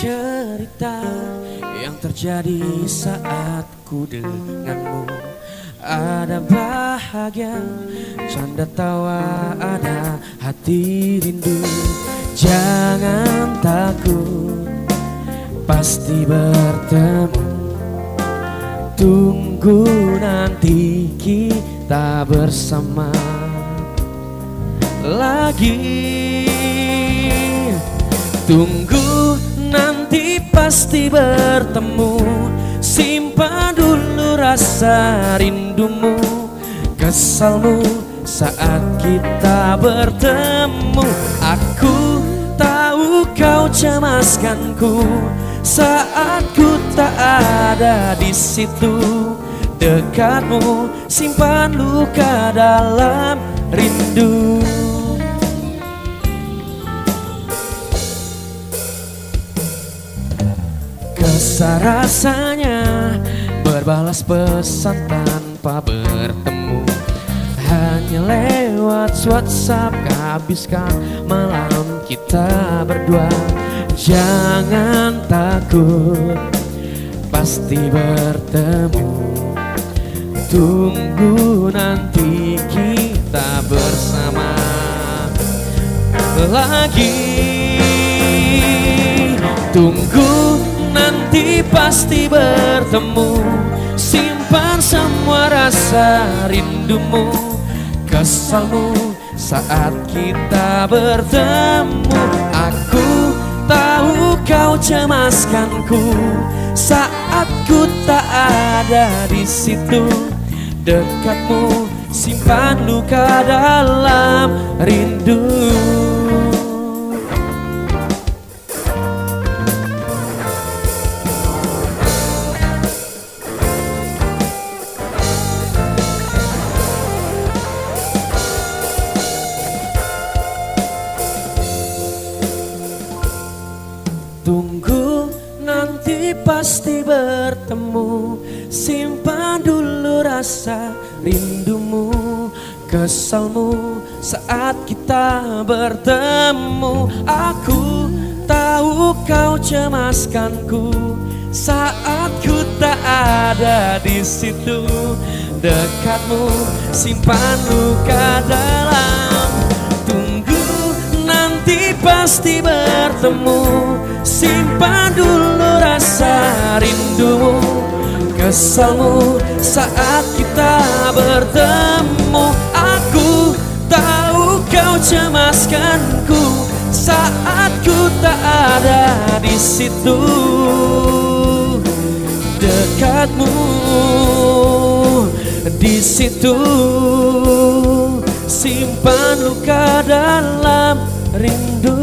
cerita yang terjadi saat ku denganmu. Ada bahagia, canda tawa, ada hati rindu. Jangan takut, pasti bertemu. Tunggu nanti kita bersama. Lagi Tunggu pasti bertemu. Simpan dulu rasa rindumu Kesalmu saat kita bertemu. Aku tahu kau cemaskanku Saat ku tak ada di situ. Dekatmu simpan luka dalam rindu Kesah rasanya berbalas pesan tanpa bertemu. Hanya lewat WhatsApp habiskan malam kita berdua. Jangan takut pasti bertemu. Tunggu nanti kita bersama. Lagi Tunggu pasti bertemu. Simpan semua rasa rindumu Kesalmu saat kita bertemu. Aku tahu kau cemaskanku Saat ku tak ada di situ. Dekatmu simpan luka dalam rindu Tunggu nanti pasti bertemu. Simpan dulu rasa rindumu Kesalmu saat kita bertemu. Aku tahu kau cemaskanku Saat ku tak ada di situ. Dekatmu simpan luka dalam pasti bertemu. Simpan dulu rasa rindumu Kesalmu saat kita bertemu. Aku tahu kau cemaskanku Saat ku tak ada di situ. Dekatmu di situ. Simpan luka dalam rindu